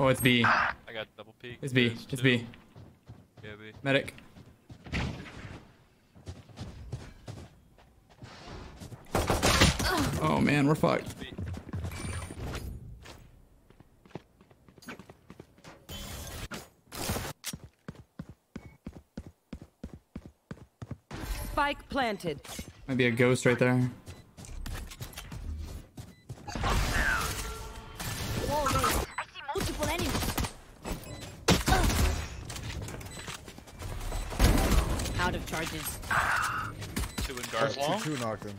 Oh, it's B. I got double peek. It's B. There's It's two. B. Yeah, B. Medic. Oh man, we're fucked. Spike planted. Might be a ghost right there. Two knocked him.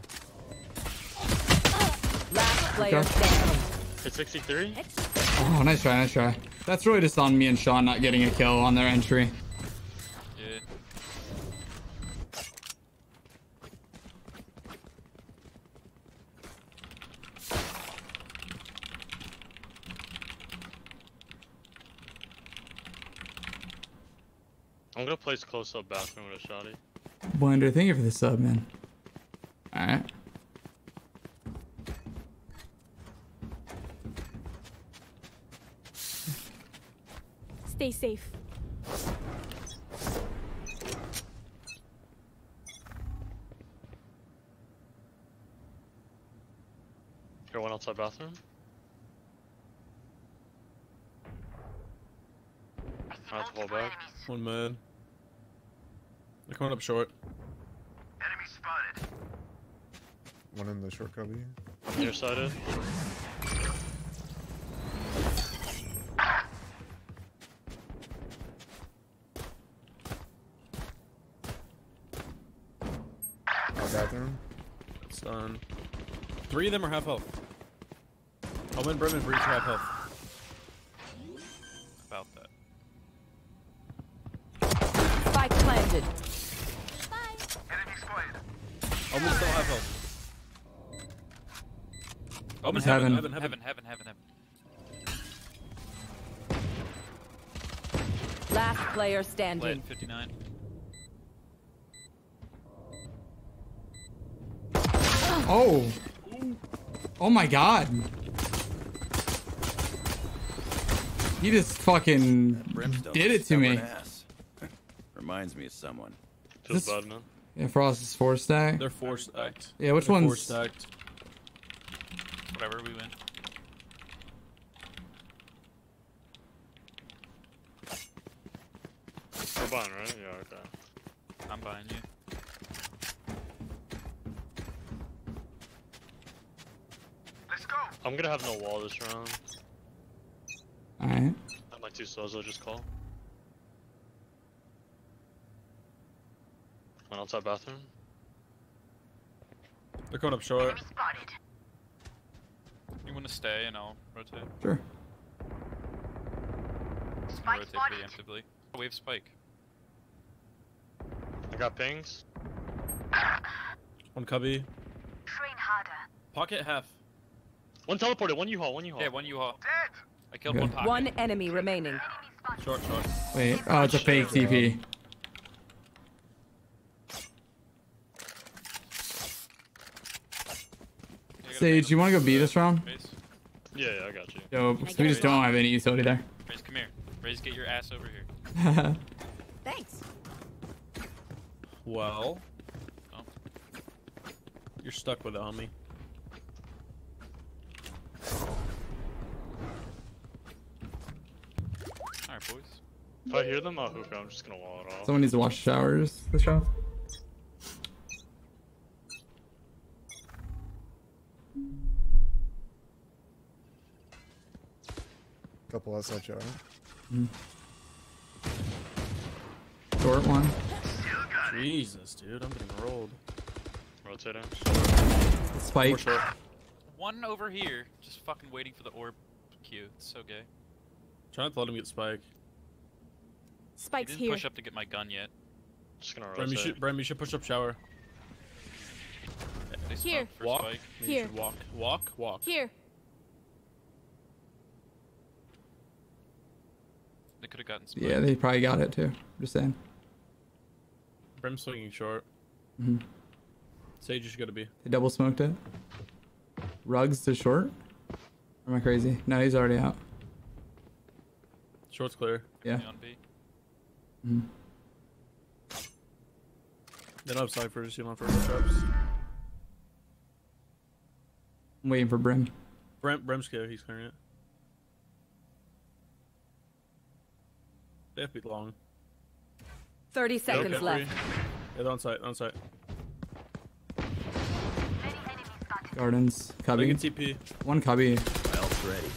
Last player Okay. standing. Hit 63. Oh, nice try, nice try. That's really just on me and Sean not getting a kill on their entry. Yeah. I'm gonna place close up bathroom with a shotty. Blinder, thank you for the sub, man. Alright. Stay safe. Here, one outside bathroom. I have to fall back. One man. They're coming up short. One in the short cubby. Nearsighted. Our bathroom. It's done. Three of them are half health. Omen, Brim, and Breach are half health. Omen's Heaven. heaven, heaven, heaven. Heaven, heaven, heaven, heaven. Last player Lit, standing. 59. Oh! Oh my god! He just fucking Brimstone's did it to me. ass. Reminds me of someone. Feels This- bad, man. Yeah, Frost is four stack. They're four stacked. Yeah, which They're Four stacked. Whatever, we win. We're buying, right? Yeah, okay. I'm buying you. Let's go. I'm gonna have no wall this round. Alright. Have my two souls, I'll just call. One outside bathroom. They're coming up short. You want to stay and I'll rotate? Sure. I'll rotate preemptively. Oh, Wave spike. I got pings. One cubby. Train harder. Pocket half. One teleported, one U-Haul, one U-Haul. Yeah, one U-Haul. I killed Okay. one pocket. One enemy remaining. Short, short. Wait. Oh, it's a fake TP. Yeah, I got a Sage, bait you want to go this, beat us round? Raze. Yeah, yeah, I got you. Yo, we just don't have any utility there. Raze, come here. Raze, get your ass over here. Thanks. Well. Oh. You're stuck with it, homie. Alright, boys. If I hear them, I'll hook it. I'm just gonna wall it off. Someone needs to wash showers this round. Couple outside shower. Short one. Jesus, dude, I'm getting rolled. Rotating. Four Spike. short. One over here, just fucking waiting for the orb Q. It's so gay. Try not to let him get spike. He Spike's didn't here. push up to get my gun yet. Just gonna Brim, you rotate. should, Brim, you should push up shower. Here. Walk. spike. Maybe you Here. walk. Walk, walk. Here. They could have gotten spike. Yeah, they probably got it too. Just saying. Brim swinging short. Mhm. Sage is gonna be. They double smoked it. Rugs to short. Or am I crazy? No, he's already out. Short's clear. Yeah. Me on B. They don't have ciphers. You don't have first traps. I'm waiting for Brim. Brem, Brem's clear. He's clearing it. They have to be long. 30 seconds Okay. left. Yeah, they're on site. On site. Gardens. Cubby. can TP. One cubby. Elf's ready.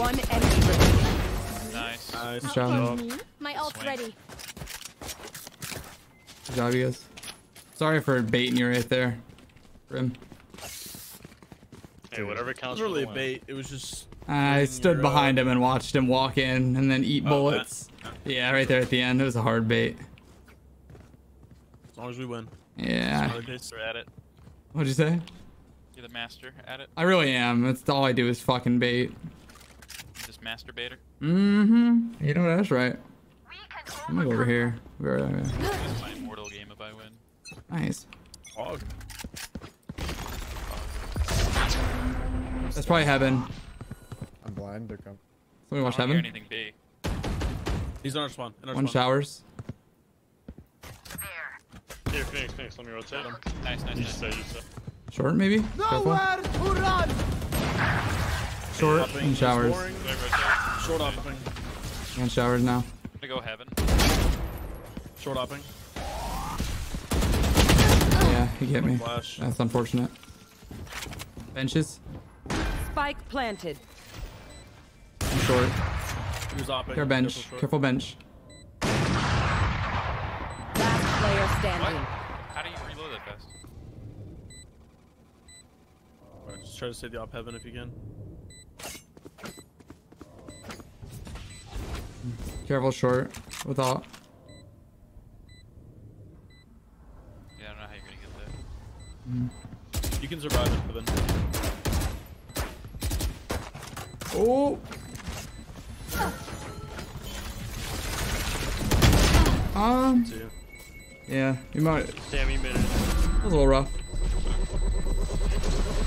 One enemy remaining. Nice. Nice. Good job. Me? My ult's Swing. ready. Good job, you guys. Sorry for baiting you right there. Brim. Hey, whatever It counts. was for really a bait. It was just. I stood your, uh, behind him and watched him walk in and then eat Oh, bullets. Yeah, right there at the end. It was a hard bait. As long as we win. Yeah. Another case. Master at it. What'd you say? You're the master at it. I really am. That's all I do is fucking bait. Just masturbator. Mm-hmm. You know what that's right. I'm gonna go over here. Where are This is my immortal game if I win. Nice. Oh, That's probably heaven. I'm blind. They're coming. Let me watch I don't hear heaven. anything B. he's on our spawn. In our One spawn. showers. Here, Phoenix, Phoenix, let me rotate him. Nice, nice, You nice. say, you say. Short maybe. Careful. Short Hopping, and showers. scoring. Do I rotate? Short hopping. And showers now. I'm gonna go heaven. Short hopping. Yeah, he hit me. Flash. That's unfortunate. Benches. Spike planted. I'm short. He was. Care bench. Careful short. Careful bench. Last player standing. How do you reload that fast? Alright, just try to save the op heaven if you can. Careful short. Without. Yeah, I don't know how you're gonna get that. You can survive it, heaven. Oh. Um. Two. Yeah. You might. It Damn, he made it. That was a little rough.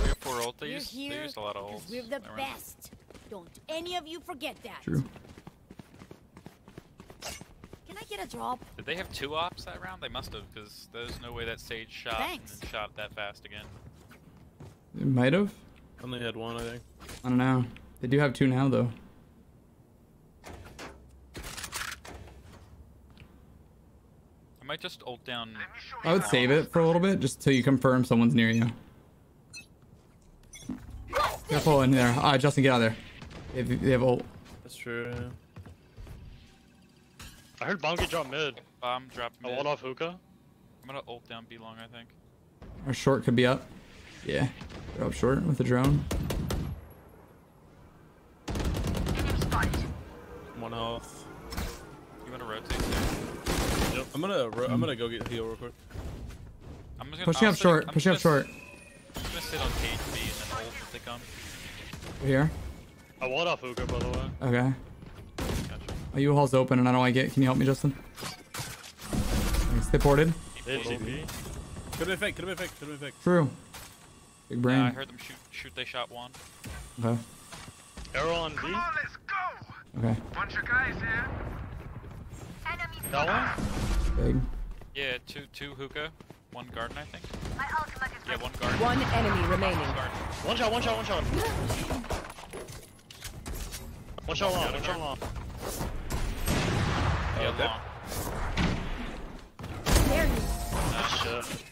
Three or four ult. They We're used, they here used a lot of ults. we're the Never mind. best. Don't any of you forget that. True. Can I get a drop? Did they have two ops that round? They must have, because there's no way that Sage shot Thanks. and shot that fast again. It might have. Only had one, I think. I don't know. They do have two now though. Might just ult down. I would save it for a little bit just till you confirm someone's near you. Careful in there. Ah, Justin, get out of there. They have, they have ult. That's true. I heard Bonky drop mid. Bomb drop I mid. walled off hookah. I'm gonna ult down B long, I think. Our short could be up. Yeah. They're up short with the drone. One health. You wanna rotate? Too? I'm gonna I'm gonna go get heal real quick. I'm just gonna Pushing I'll up sit- short. I'm Pushing up short. I'm gonna sit on cage B and then ult if they come. Here. I walled off hookah, by the way. Okay. Gotcha. Oh, U-Haul's open and I don't like it. Can you help me, Justin? Thanks. They ported. They have TP. Could have been fake. Could have been fake. Could have been fake. True. Big brain. Yeah, I heard them shoot. Shoot. They shot one. Okay. Arrow on B. Okay. Bunch of guys here. Enemy That one? Big. Yeah, two two hookah, one garden, I think. Yeah, one garden. One enemy remaining. One shot, one shot, one shot. One shot long, one shot long. Yeah, okay. long. There you Nice shit.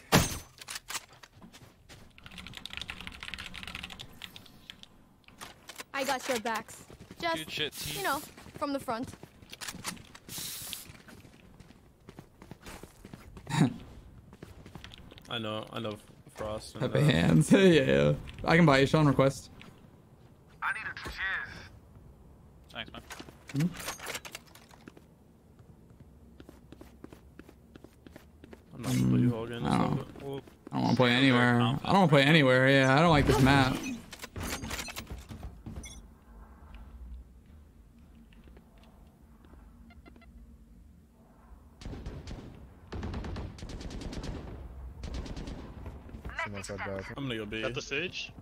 I got your backs. Just, Good shit, you know, from the front. I know. I know. Frost. And, Happy uh, hands. yeah. I can buy you Sean request. I need a cheers. Thanks, man. I'm not gonna play you all again. Oh. so- well, I don't want to play anywhere. I don't want to play anywhere. Yeah, I don't like this map. Someone said bathroom. I'm gonna go B. Got the stage?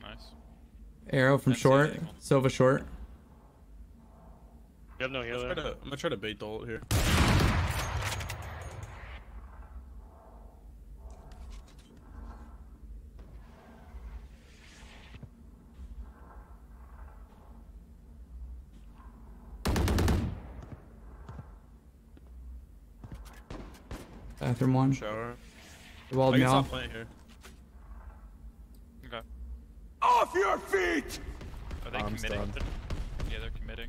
Nice. Arrow from That's short. easy. Sova short. You have no I'm gonna, healer. try to, I'm gonna try to bait the ult here. Bathroom one. Shower. The walled I me off. playing here. Okay. Off your feet! Are they I'm committing? stunned. Yeah, they're committing.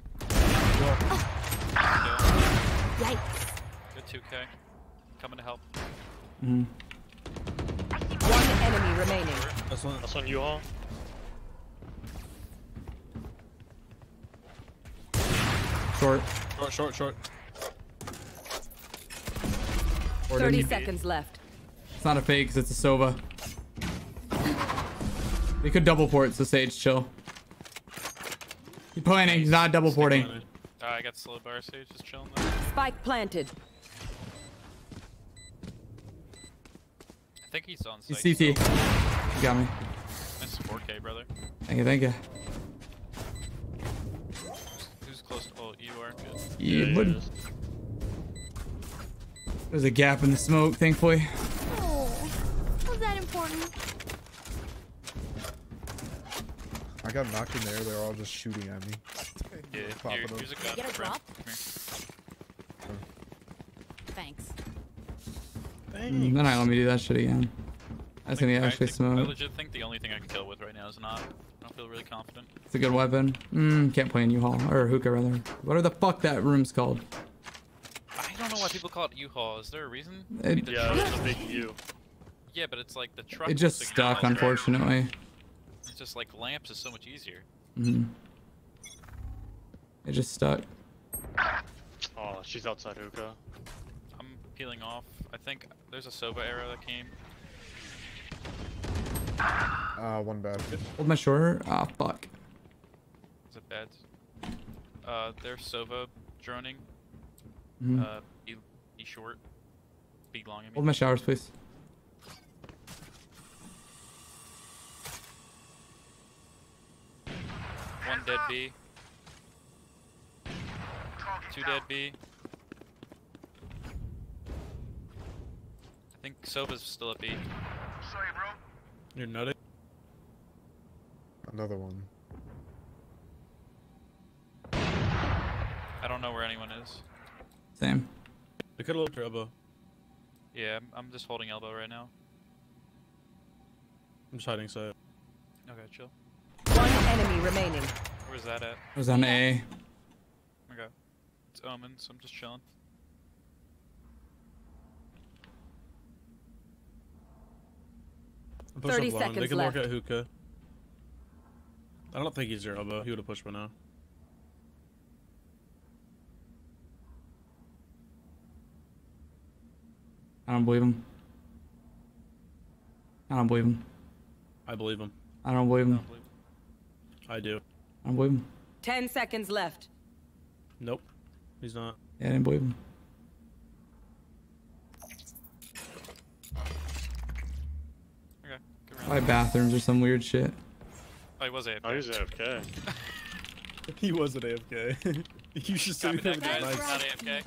Yikes. Good 2K. Coming to help. Mhm. One enemy remaining. That's one. That's on you all. Short. Short, short, short. Short 30 in. seconds left. It's not a fake because it's a Sova. They could double port, so Sage, chill. He's planning, he's not double porting. Uh, I got slowed by our Sage, just chilling there. Spike planted. I think he's on He's site. CT. You got me. Nice 4K, brother. Thank you, thank you. Who's close to? Oh, you are. Good. Yeah, he buddy. is. There's a gap in the smoke, thankfully. Oh, was that important? I got knocked in there. They're all just shooting at me. Yeah, here, here's a gun. Get a drop? Come here. Thanks. Mm, Then I let me do that shit again. That's gonna Like, I actually think- I smoke. legit think the only thing I can kill with right now is not. I don't feel really confident. It's a good weapon. Mm, can't play in U-Haul. Or hookah, rather. What are the fuck that room's called? I don't know why people call it U-Haul. Is there a reason? It- Maybe the Yeah, truck- it's a big U. yeah, but it's like the truck. It just was stuck, acknowledged, right? unfortunately. It's just like lamps is so much easier. hmm It just stuck. Oh, she's outside hookah. I'm peeling off. I think there's a Sova arrow that came. Uh, one bad. Hold my shoulder. Ah, fuck. Is it bad? Uh, there's Sova droning. Mhm. Uh, be, be short. Be long, I mean. Hold my showers, please. One dead B. Two dead B. I think Sova's still at B. You're nutty. Another one. I don't know where anyone is. Same. I could have looked your elbow. Yeah, I'm, I'm just holding elbow right now. I'm just hiding side. Okay, chill. One enemy remaining. Where's that at? It was on A. Okay. It's Omen, so I'm just chilling. I'm pushing 30 up long. They seconds can work at hookah. I don't think he's your elbow. He would have pushed by now. I don't believe him. I don't believe him. I believe him. I don't believe him. I do. I don't believe him. 10 seconds left. Nope. He's not. Yeah, I didn't believe him. Okay, good. Probably bathrooms or some weird shit. Oh, he was AFK. Oh, he's AFK. He was an AFK. you should see him with his Not knife. AFK.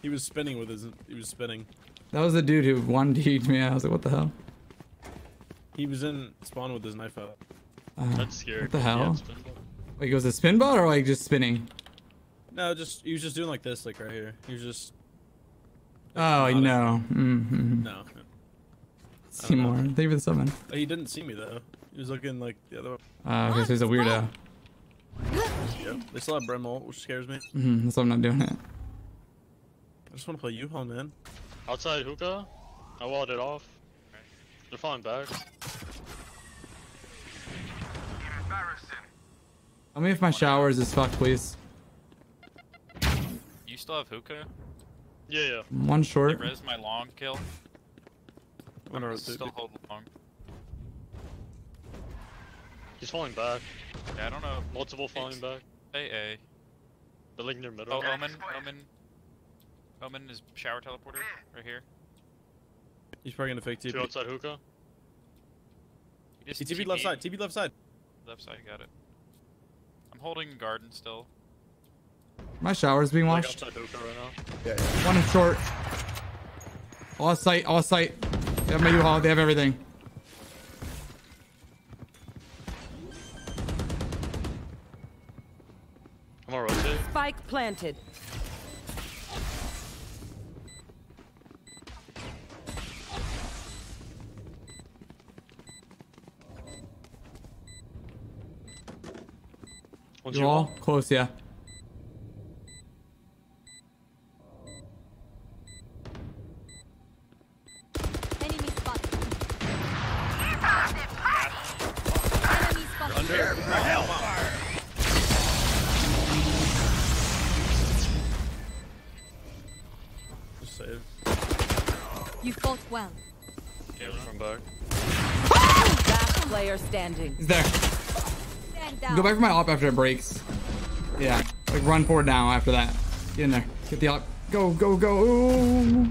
He was spinning with his. He was spinning. That was the dude who one would me. I was like, what the hell? He was in spawn with his knife out. Uh, That's scary. What the hell? it's Like, it was a spin bot or like just spinning? No, just he was just doing like this, like right here. He was just Oh, Not a- no. Mm-hmm. no. Seymour. Thank you for the summon. He didn't see me though. He was looking like the other way. Uh, okay, so he's a weirdo. Yeah. They still have Bremol, which scares me. Mm-hmm. That's why I'm not doing it. I just want to play U-Haul, man. Outside hookah. I walled it off. They're falling back. Tell me if my showers is fucked, please. You still have hookah? Yeah, yeah. One They short. res my long kill. I'm gonna still it. hold long. He's falling back. Yeah, I don't know. Multiple falling back. AA. They're like near middle. Oh, Omen. Omen. Omen is shower teleporter right here. He's probably gonna fake Two TP. outside hookah. He just TP left TP'd. side. TP left side. Left side, got it. I'm holding garden still. My shower's being washed. outside hookah right now. Yeah, yeah. One in short. All sight, all sight. They have my U-Haul, they have everything. I'm gonna rotate. Spike planted. Once You you all all. close, yeah. Enemy spotted. Enemy spotted. Under. Just save. You fought well. Yeah, from back. Last player standing. He's there. Down. Go back for my op after it breaks. Yeah. Like run forward now after that. Get in there. Get the op. Go, go, go. Ooh.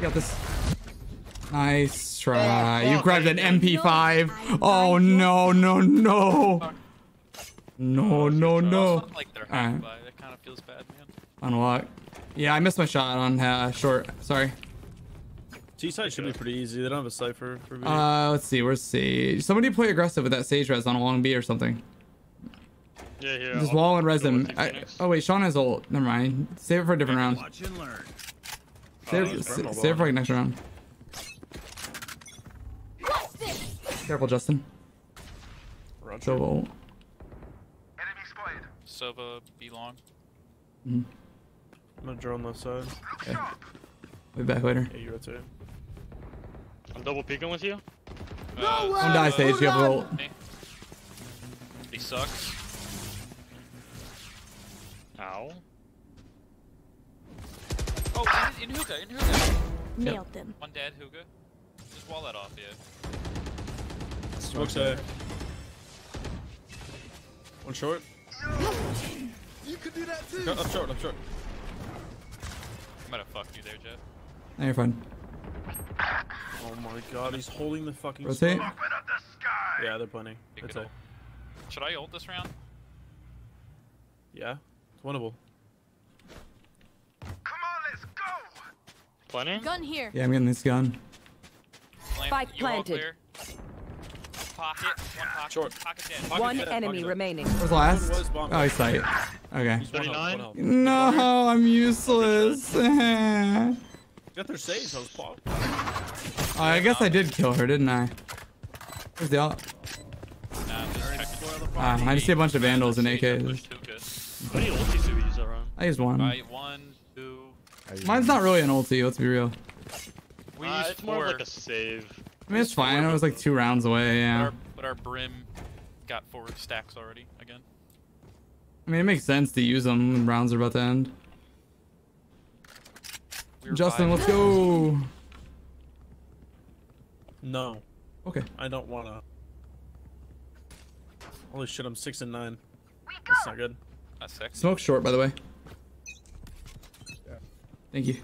Got this. Nice try. You grabbed an MP5. Oh no, no, no. No, no, no. Alright. hacked by. That kind of feels bad, man. Unlock. Yeah, I missed my shot on uh, short. Sorry. T side should be pretty easy. They don't have a cipher for me. Uh, let's see. Where's Sage? Somebody play aggressive with that Sage res on a long B or something. Yeah, here. Just I'll wall and go res him. I, oh wait, Sean has ult. Never mind. Save it for a different round. Watch and learn. Save, he's sa- Brimble save it for like next round. What's? Careful, Justin. Roger. So ult. Enemy spotted. Sova, be long. I'm gonna drone left side. Be back later. Yeah, you rotate. I'm double peeking with you. No Uh, Don't die, Sage. You have a ult. He sucks. Ow. Oh, in, in hookah, in hookah. Nailed them. One dead hookah. Just wall that off, yeah. Smoke side. One short. You could do that too. Go, up short, up short. I might have fucked you there, Jeff. No, you're fine. Oh my god, he's holding the fucking Rotate. smoke. Open up the sky. Yeah, they're planning. It's it. Should I ult this round? yeah, it's winnable. Come on, let's go. Plenty? Gun here. Yeah, I'm getting this gun. Plant, Spike planted. Pocket, one pocket, Short. pocket dead. Pocket One dead, pocket enemy dead. remaining. Where's last? was. Oh, he's sight. Okay. He's one health, 39? one health. No, I'm useless. oh, Got their saves, I was pop. I guess I did kill her, didn't I? Where's the op? Nah, I'm just checking. Ah, I just see a bunch of vandals and Sage, AKs. Pushed. How many ultis do we use that round? I used one. By one, two. Mine's not really an ulti, let's be real. We Uh, used it's more four, of like a save. I mean, it's fine. It was like two rounds away, but, yeah. our, but our brim got four stacks already again. I mean, it makes sense to use them when rounds are about to end. We were Justin, vibing. let's go. No, Okay. I don't wanna. Holy shit, I'm six and nine. That's not good. That's sexy. Smoke short, by the way. Thank you.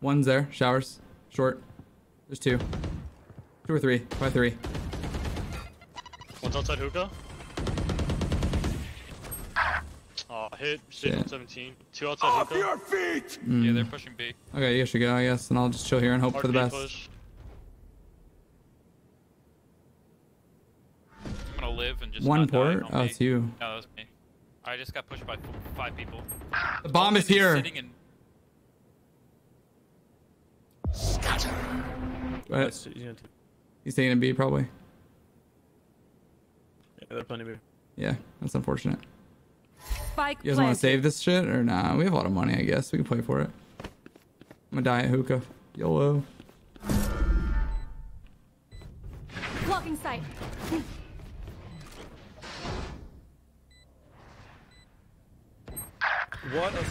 One's there. Showers. Short. There's two. Two or three. Probably three. One's outside hookah. Oh, hit. Shit. Shit. 17. Two outside Off hookah. your feet. Hmm. Yeah, they're pushing B. Okay, you guys should go, I guess. And I'll just chill here and hope Hard for the best. push. I'm gonna live and just One not port? on Oh, it's you. No, that was me. I just got pushed by five people. The bomb is here. Sitting in, But he's gonna t- he's taking a B, probably. Yeah, they're plenty of. Yeah, that's unfortunate. Spike You guys want to save this shit or nah? We have a lot of money, I guess. We can play for it. I'm gonna die at hookah. YOLO. What? A...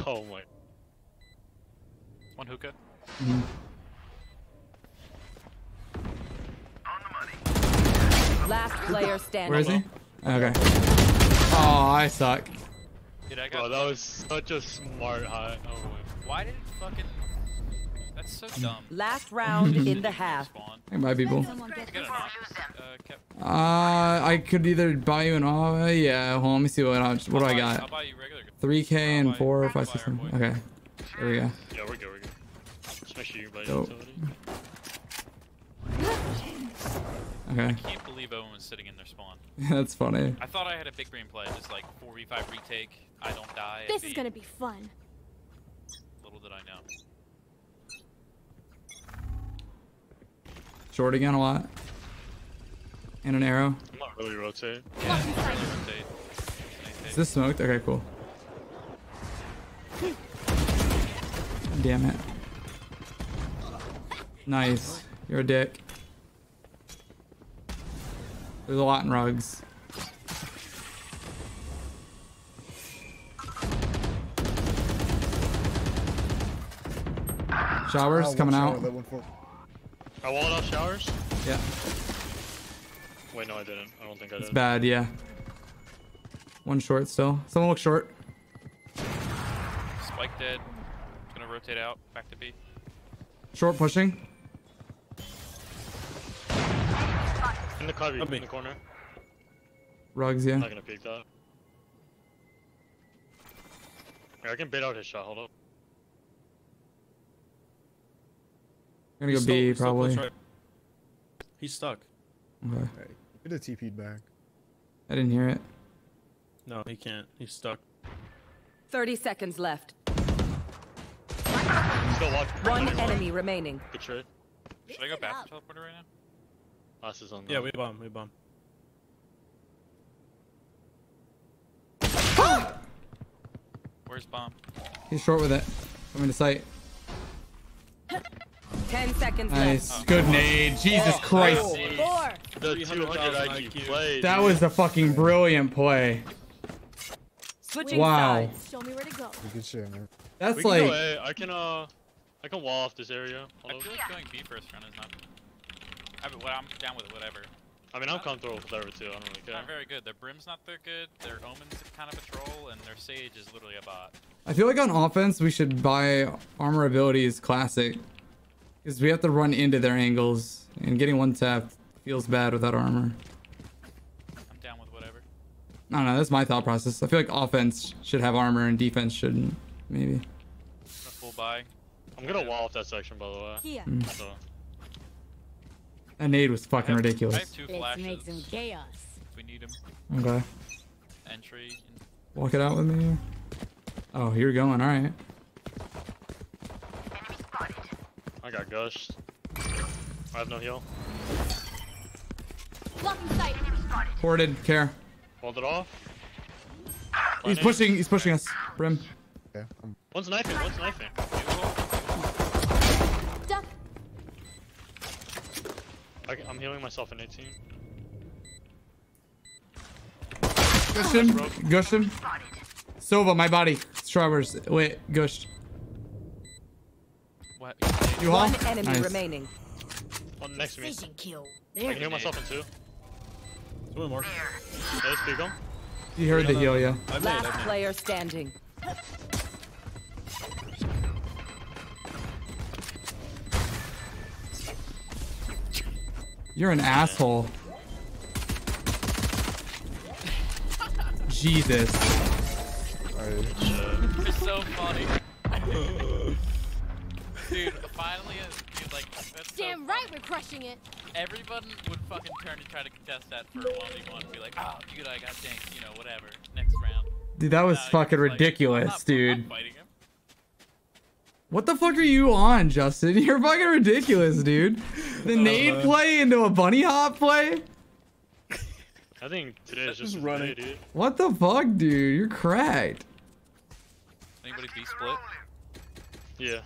Oh my. one hookah. Last player standing. Where is he? Okay. Oh, I suck. Dude, I got. Bro, that was such a smart high. Oh my. Why did it fucking? That's so dumb. Last round in the half. Spawn. I people. Someone get I got a knock. Uh, Uh, I could either buy you an uh, yeah. Hold on, let me see what I, what do I'll I buy you- got. I'll buy you regular. 3k and buy- 4 I'll 5 buy 6 our 7 boy. Okay. There we go. Yeah, we're good, we're good. Just make sure you buy Dope. Okay. I can't believe Omen was sitting in their spawn. That's funny. I thought I had a big brain play, just like 4v5 retake. I don't die. This is gonna be fun. Little did I know. Short again a lot. And an arrow. I'm not really rotate. Blocking sight. Rotate. Is this smoked? Okay, cool. Damn it. Nice. You're a dick. There's a lot in rugs. Showers Oh, one coming shower, out. That one for- I walled off showers? Yeah, Wait, no, I didn't. I don't think I did. it's bad. Yeah. One short still. Someone look short. Spike dead. Gonna rotate out. Back to B. Short pushing. In the cubby, Cubby. in the corner. Rugs. Yeah. I'm not gonna peek that. Yeah, I can bait out his shot. Hold up. I'm gonna go B still- still probably. right. He's stuck. Okay. Hey, get a TP'd back. I didn't hear it. No, he can't. He's stuck. 30 seconds left. Still. One Cubby enemy remaining. Good trade. Should I go back to teleporter right now? Last is on. Yeah, we bomb. We bomb. Where's bomb? He's short with it. Coming to sight. 10 seconds Nice. left. Good nade. Jesus Christ. Four. The 200 IQ IQ. play. That was a fucking brilliant play. Switching Wow. sides. Show me where to go. Good shit, man. That's We can go like A. I can uh, I can wall off this area. I Hold feel up. like going B first run is not. I mean, well, I'm down with whatever. I mean, I'm comfortable with whatever too. I don't really care. Not very good. Their brim's not that good. Their omen's kind of a troll, and their sage is literally a bot. I feel like on offense we should buy armor abilities classic. Because we have to run into their angles. And getting one tap feels bad without armor. I'm down with whatever. I don't know, that's my thought process. I feel like offense should have armor and defense shouldn't. Maybe. I'm gonna full buy. I'm gonna wall off that section, by the way. Here. Mm. So That nade was I fucking have- I ridiculous. have two Let's make some chaos. If we need them. Okay. Entry. and- Walk it out with me. Oh, you're going, alright. I got gushed. I have no heal. Blocking sight. Ported, care. Hold it off. He's pushing, he's pushing us. Brim. Okay. I'm One's knifing. One's knifing. Duck. I, am healing myself in 18. Gush him. Gush him. Sova, my body. Strawberries. Wait, gushed. What? You haul? One enemy Nice. remaining. One next to me. Vision kill. I can heal myself in two. There's one more. Yeah, speak him. You heard the heal, yeah. I've made, Last I've made. player standing. You're an asshole. Jesus. alright. It's so funny. Dude, finally, uh, dude, like, that's so Damn right we're crushing it. Everyone would fucking turn to try to contest that for a 1v1 and be like, oh, dude, I got tanked, you know, whatever. Next round. Dude, that was Nah, you're fucking just like, I'm ridiculous, not- I'm dude. fighting him. What the fuck are you on, Justin? You're fucking ridiculous, dude. The nade play into a bunny hop play? I think today is just Just running. day, dude. What the fuck, dude? You're cracked. Anybody B split? Yeah.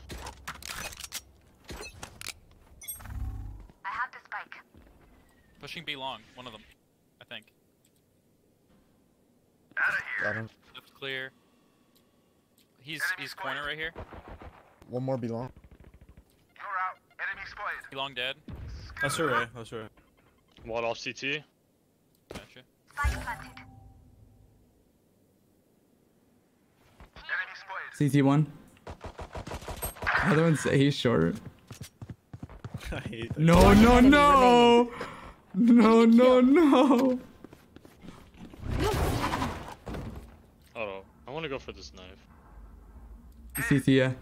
Pushing B long, one of them, I think. Out Got him. Left clear. He's he's corner right here. One more belong. You're out. Enemy spotted. B long dead. That's her right. That's her right. Walled off CT. Gotcha. Enemy spotted. CT1. Other one's A short. I hate that. No, One no, no. No, no, no. Hold on. I want to go for this knife. CT, yeah.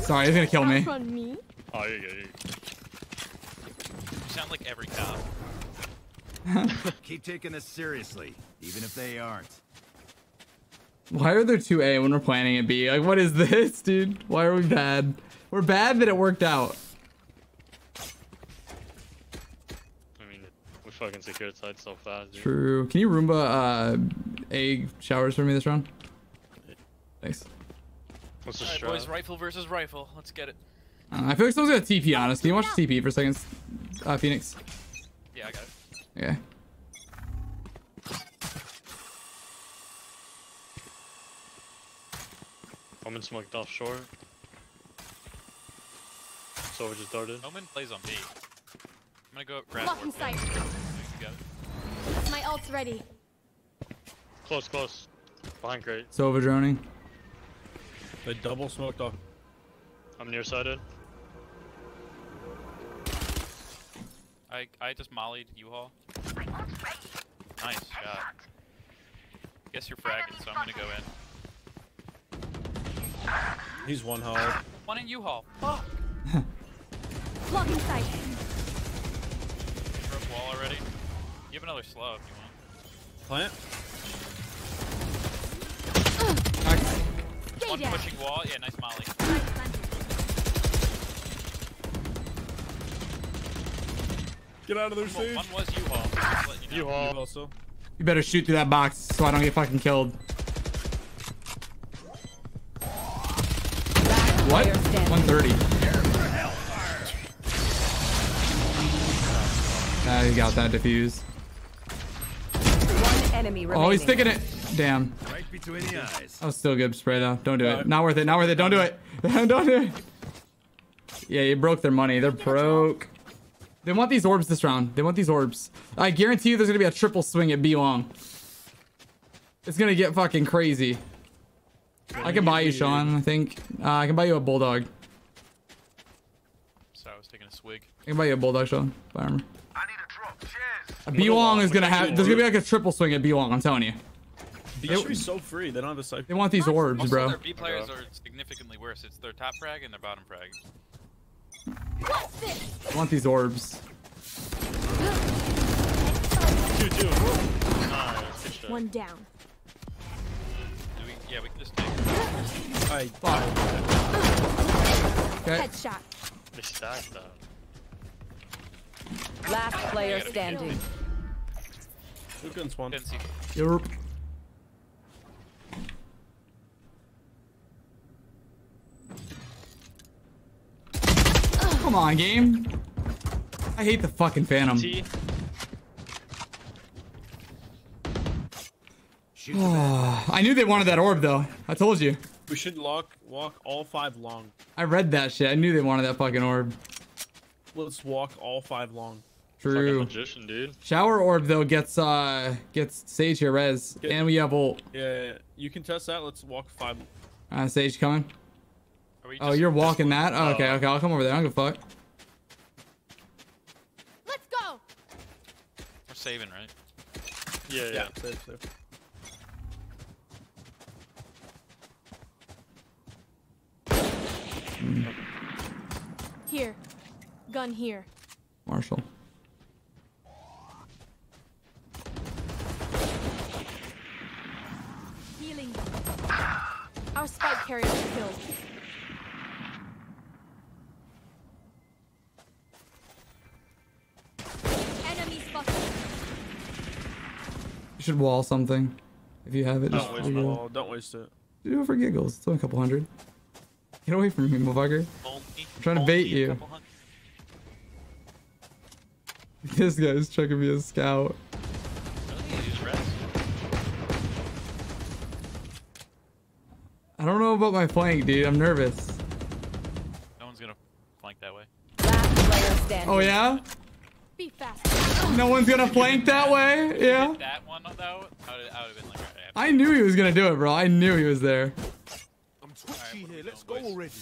Sorry, he's gonna kill me. Me. Oh, you're good. Good. You sound like every cop. Keep taking this seriously, even if they aren't. Why are there two A when we're planning a B? Like, what is this, dude? Why are we bad? We're bad that it worked out. I mean, we fucking secured side so fast, dude. True. Can you Roomba uh, A showers for me this round? Thanks. What's the Alright, boys, rifle versus rifle. Let's get it. Uh, I feel like someone's gonna TP on us. Can you watch the TP for a second, uh, Phoenix? Yeah, I got it. Okay. Omen smoked off short. So we just darted. Omen plays on B. I'm gonna go grab Blocking Warp sight. Pit. You got it. My ult's ready. Close, close. Behind crate. Sova droning. They double smoked off. I'm nearsighted. I I just mollied U-Haul. Nice shot. Guess you're fragging, so I'm gonna go in. He's one health. One in U-Haul. Fuck. Blocking sight. Broke wall already. You have another slow if you want. Plant. Stay One down. pushing wall. Yeah, nice molly. Nice. Get out of there, One, Sage. one was U-Haul. You know. U-Haul. Also. You better shoot through that box so I don't get fucking killed. What? 130. He got that diffuse. One enemy remaining. Oh, he's sticking it. Damn. Right between the eyes. That was still good spray though. Don't do it. Not worth it. Not worth it. Don't do it. Don't do it. Yeah, you broke their money. They're broke. They want these orbs this round. They want these orbs. I guarantee you there's gonna be a triple swing at B long. It's gonna get fucking crazy. I can buy you, Sean. I think uh, I can buy you a bulldog. Sorry, I was taking a swig. I can buy you a bulldog, Sean. Buy armor. I need a drop. Cheers. A B long is gonna have. There's gonna be like a triple swing at B long. I'm telling you. Beatrice so free. They don't have a cycle. They want these orbs, Also, bro. their B players are significantly worse. It's their top frag and their bottom frag. What's this? They want these orbs. Two, two. Nice. Good shot. One down. Do we, yeah, we can just take. I, Okay. Headshot. They stacked that. Last player standing. Two guns spawn. Didn't see. Yerp. Come on, game. I hate the fucking Phantom. T. Shoot. I knew they wanted that orb though. I told you. We should lock walk all five long. I read that shit. I knew they wanted that fucking orb. Let's walk all five long. Fucking True. magician, dude. Shower orb though gets uh gets Sage here res, Get- and we have ult. Yeah, yeah, yeah. you can test that. Let's walk five. Uh, Sage coming. Are we Oh, just- you're walking that? Oh, okay, okay. I'll come over there. I don't give a fuck. Let's go. We're saving, right? Yeah, yeah. Yeah, safe, safe. Here. Gun here. Marshal. Our spike carrier is killed. You should wall something if you have it. Just for it's giggles. Oh, don't waste it. Do it for giggles. It's only a couple hundred. Get away from me, motherfucker. I'm trying to bait you. This guy's trying to be a scout. Really? You just rest? I don't know about my flank, dude. I'm nervous. No one's gonna flank that way. Last player standing. Oh yeah? Be fast. No one's gonna flank that way? Yeah? That one though, I would, have been like, I knew he was gonna do it, bro. I knew he was there. I'm twitchy Alright, here. Let's boys. go already.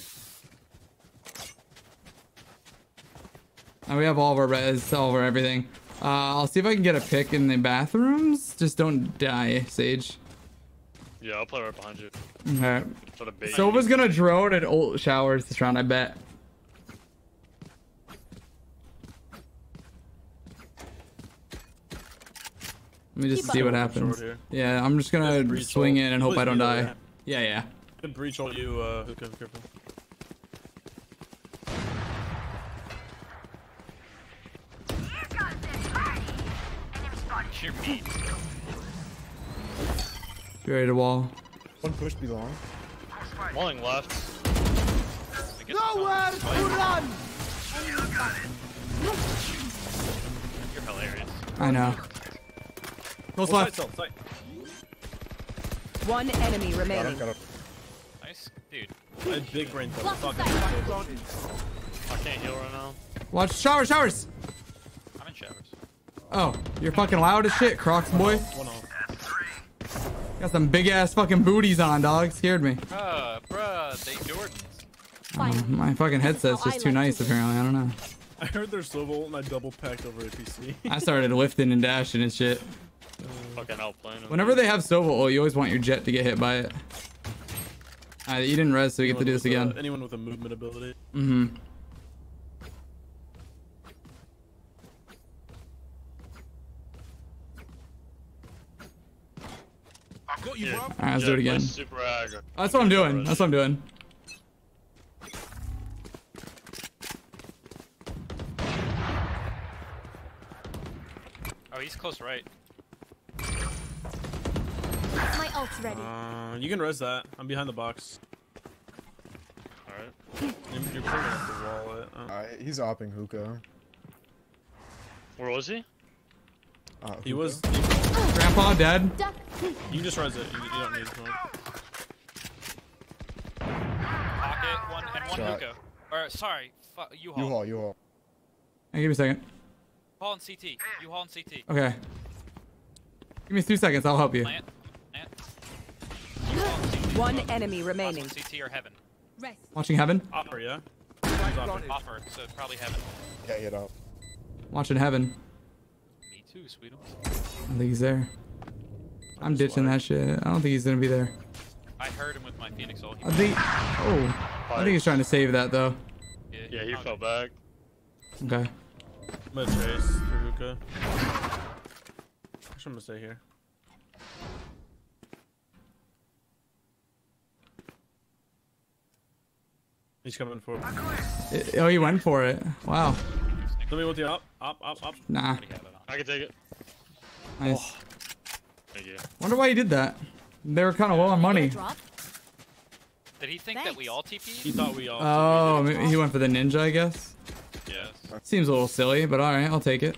And we have all of our beds, all of our everything. Uh, I'll see if I can get a pick in the bathrooms. Just don't die, Sage. Yeah, I'll play right behind you. Okay. For the bait. Gonna drone at old showers this round, I bet. Let me just Keep see up. what happens. Yeah, I'm just gonna Just swing ult. in and hope I don't die. there. Yeah, yeah. Can breach all you, uh, hookah, careful. You're mean. You ready to wall? One push be long. Walling left. I guess Nowhere to run. You're hilarious. I know. Close Oh, left. side, side. One enemy Got him, got him. Nice, dude. I had big brain cell. Block Fuck the it. sight. I can't heal right now. Watch showers, showers. I'm in showers. Oh, you're fucking loud as shit, Crocs boy. One off. Got some big ass fucking booties on, dog. Scared me. Bruh, bruh, they Jordans. Fine. My fucking headset's just too nice, apparently. I don't know. I heard there's Sova ult and I double packed over APC. I started lifting and dashing and shit. Fucking outplaying him. Whenever they have Sova ult, you always want your Jett to get hit by it. Uh, you didn't res, so we get to do this again. uh, anyone with a movement ability. Mm-hmm. Got you, bro. Alright, let's Yeah, do it again. Super aggro. That's what I'm doing. That's what I'm doing. Oh, he's close right. My ult's ready. Uh, you can res that. I'm behind the box. Alright. You're, you're probably gonna have wall it. Uh, Uh, he's opping hookah. Where was he? Uh, he hookah. was. Grandpa, dead. You can just res it. You, you don't need smoke. Pocket, one, and one Shot. hookah. Or, sorry, fu- U-Haul. U-Haul, U-Haul. Hey, give me a second. U-Haul and CT. U-Haul and CT. Okay. Give me two seconds. I'll help you. Plant. Plant. U-Haul and CT. One enemy remaining. CT or heaven. Rest. Watching heaven. Offer, yeah? Planted. Offer, so probably heaven. Yeah, hit up. Watching heaven. Me too, sweetums. I think he's there. I'm ditching that shit. I don't think he's gonna be there. I heard him with my Phoenix ult. I think. Oh. I think he's trying to save that though. Yeah, he oh, fell back. Okay. I'm gonna chase for I'm gonna stay here. He's coming for. I- oh, he went for it. Wow. Let me with you up, up, up, up. Nah. Already have it on. I can take it. Nice. Oh. Thank you. Wonder why he did that. They were kind of low on money. Did he think that we all TP'd? thought we all. Oh, maybe he went for the ninja, I guess. Yes. Seems a little silly, but all right, I'll take it.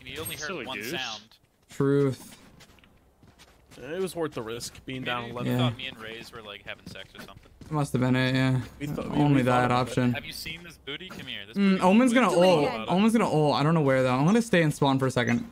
And he only heard Silly one goose. sound. Truth. It was worth the risk being down 11. we Yeah. thought me and Raze were like having sex or something. Must have been it, yeah. We thought- we- Only that option. Have you seen this booty? Come here. This Mm, booty Omen's gonna looks ult. Omen's gonna ult. I don't know where though. I'm gonna stay and spawn for a second.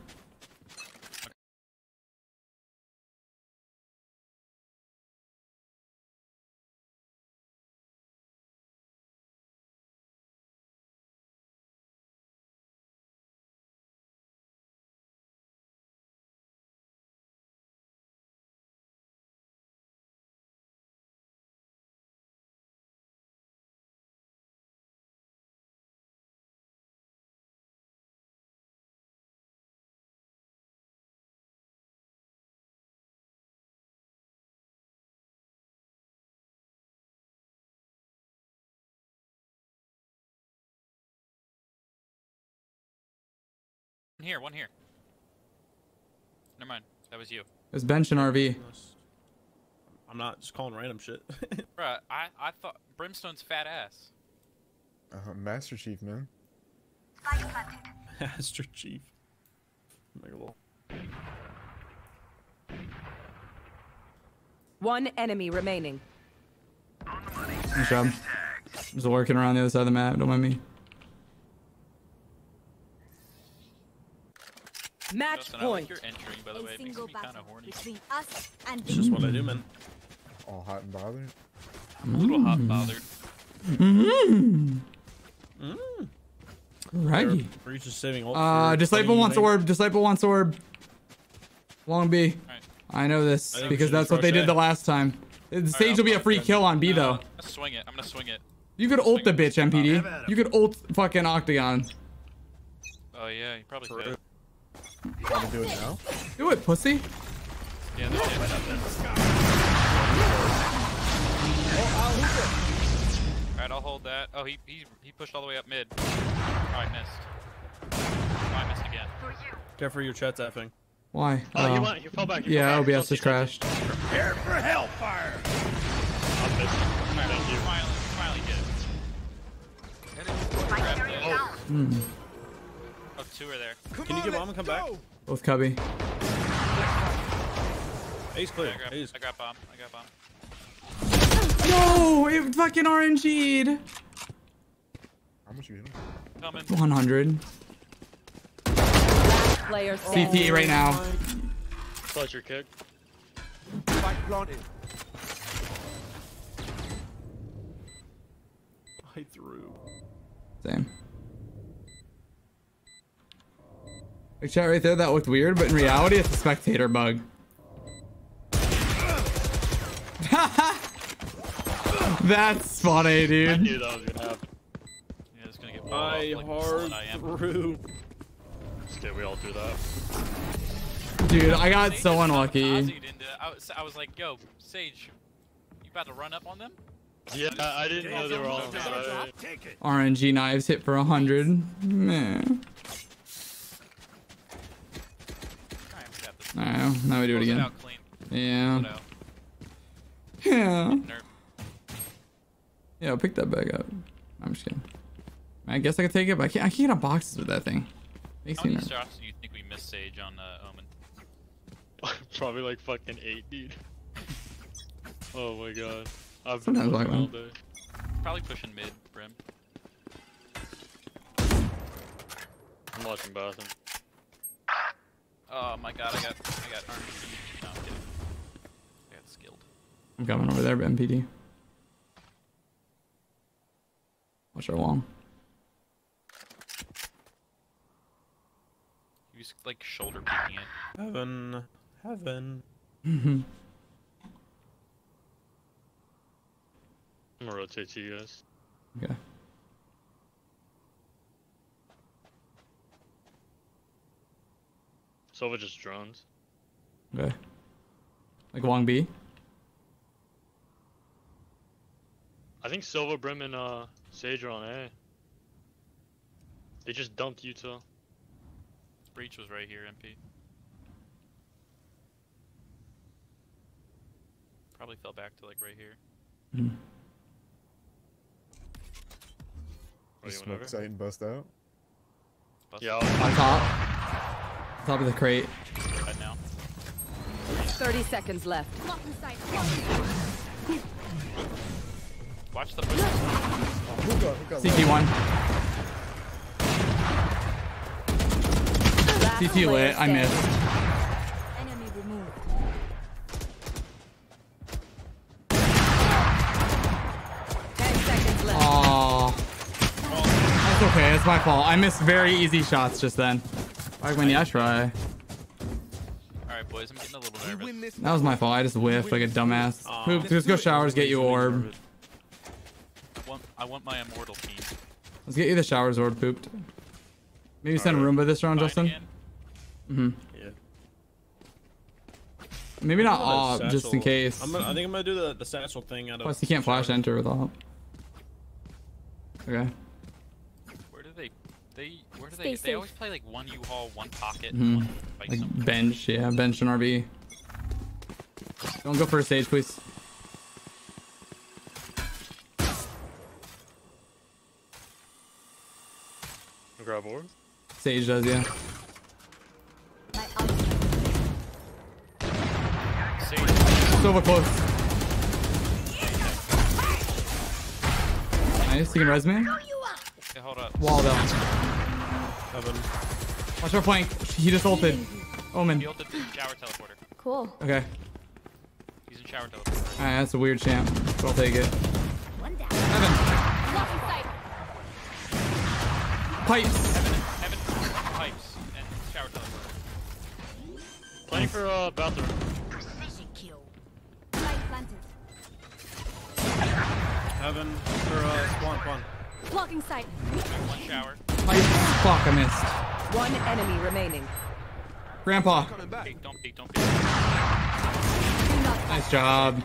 One here, one here. Never mind. That was you. It was bench and RV. I'm not just calling random shit. Bruh, I, I thought Brimstone's fat ass. Uh, Master Chief, man. Master Chief. Make a little. One enemy remaining. Nice job. Just working around the other side of the map. Don't mind me. Match Justin, I like point. your entering, by the A way. It makes single me kind battle of horny. between us and It's just what I do, man. All hot and bothered. I'm a little hot and bothered. Mm-hmm. Mm. Righty. Breach is saving ult Uh, Disciple wants main. orb. Disciple wants orb. Long B. Alright. I know this I because that's what they rush did the last time. The Sage will be a free kill on B Uh, though. I'm gonna swing it. I'm gonna swing it. You could ult the bitch, Have at MPD. 'em. You could ult fucking Octagon. Oh yeah, you probably could. Want to do it now? Do it, pussy. Yeah, they Alright, I'll hold that. Oh, he, he he pushed all the way up mid. Oh, I missed. Oh, I missed again. Careful, your chat's effing. Why? Oh, he Oh. went. He fell back. He Yeah, fell back. OBS just crashed. Prepare for hellfire. I'm missing. Thank you. Finally, finally did it. Grab that. Oh, Hmm. Oh, two are there. Can you get bomb and come back? Both cubby. Ace I clear. got, Ace. I got bomb. I got bomb. No, it fucking RNG'd. How much you hit him? Coming. 100. Player standing. CT right now. clutch your kick. Spike planted. I threw. Same. Like chat right there, that looked weird, but in reality, it's a spectator bug. That's funny, I dude. knew that was gonna happen. Yeah, it's gonna get blown I off like hard I am. threw. Just kidding, we all do that. Dude, I got Sage so unlucky. Into- I was, I was like, yo, Sage, you about to run up on them? Yeah, I didn't know they were all on the. Take it. RNG knives hit for 100. Man. Alright, we got this. Alright, now we do it Close again. out clean. Yeah. Close it out. Yeah. Nerf. Yeah, pick that bag up. I'm just kidding. I guess I could take it, but I can't, I can't get on boxes with that thing. Makes How me many nervous. shots do you think we missed Sage on uh, Omen? Probably like fucking eight, dude. oh my god. I've Sometimes been like all day. Probably pushing mid, Brim. I'm watching bathroom. Oh my god, I got, I got RNG. No, I'm kidding. I got skilled. I'm coming over there, MPD. Watch our long. He was like shoulder peeking it. Heaven. Heaven. I'm gonna rotate to you guys. okay. Sova just drones. Okay. Like Wong B. I think Sova, Brim, and uh, Sage are on A. They just dumped Utah. Breach was right here, MP. Probably fell back to like right here. Are you Smoke whenever? sight and bust out. Bust Yeah, I'll- On top. Top of the crate. right now. 30 seconds left. Watch the push. Hookah, hookah. CT1. CT player lit. I missed. Enemy removed. Ten seconds left. Aw. That's okay. It's my fault. I missed very easy shots just then. Why when I try? Alright, boys, I'm getting a little nervous. That was my fault. I just whiffed like a dumbass. Aw. Poop. Just go showers, get you orb. I want, I want my immortal team. Let's get you the showers orb pooped. Maybe send Alright. Roomba this round, Fine Justin. Mm-hmm. Yeah. Maybe not I'm all, just in case. I'm gonna, I think I'm gonna do the, the satchel thing out of. Plus, you can't flash enter with all. Okay. Where do they? They where do Stay they? They always play like one U-Haul, one pocket, Mhm. one Like something. bench, yeah, bench and RB. Don't go first stage, please. grab orb. Sage does, yeah. My ultimate. Sage, Sova close. Nice, you can res me. okay, hold up. Wall down. Heaven. Watch our flank. He just ulted. Omen. He ulted the shower teleporter. Cool. Okay. He's in shower teleporter. Alright, that's a weird champ. But I'll take it. One down. Heaven. Blocking sight. Pipes. Heaven, heaven, pipes, and shower teleporter. Playing for uh bathroom. Precision kill. Spike planted. Heaven for uh, spawn, spawn. Blocking sight. One shower. Pipes. Fuck, I missed. One enemy remaining. Grandpa. Peek, don't peek, don't peek. Nice job.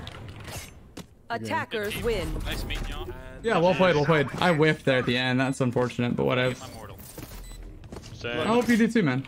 Attackers win. Nice meeting y'all. Yeah, well played, well played. I whiffed there at the end. That's unfortunate, but whatever. I'm mortal. I Sad. hope you do too, man.